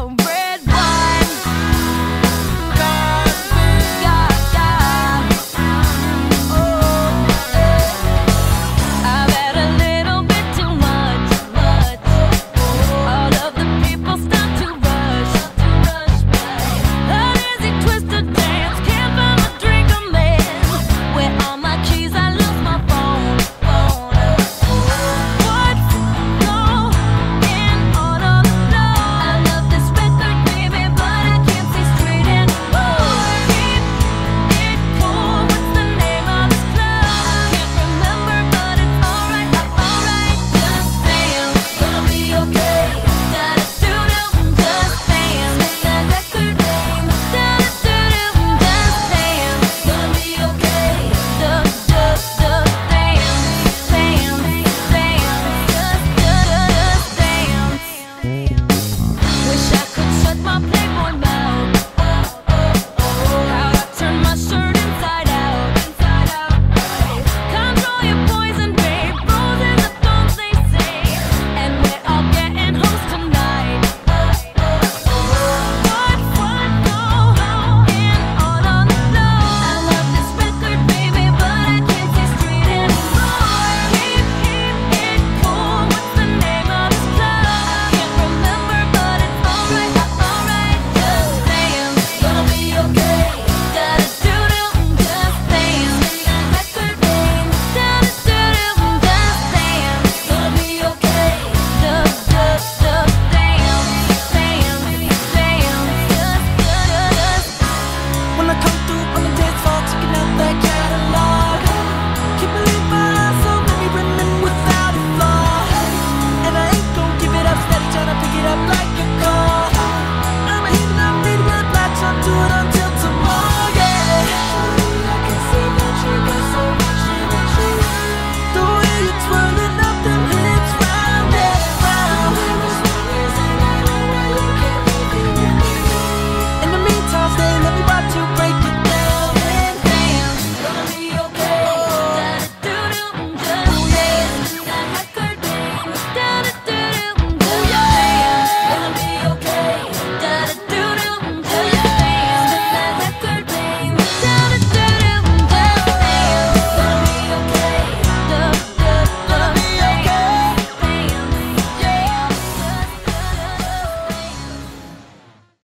Oh,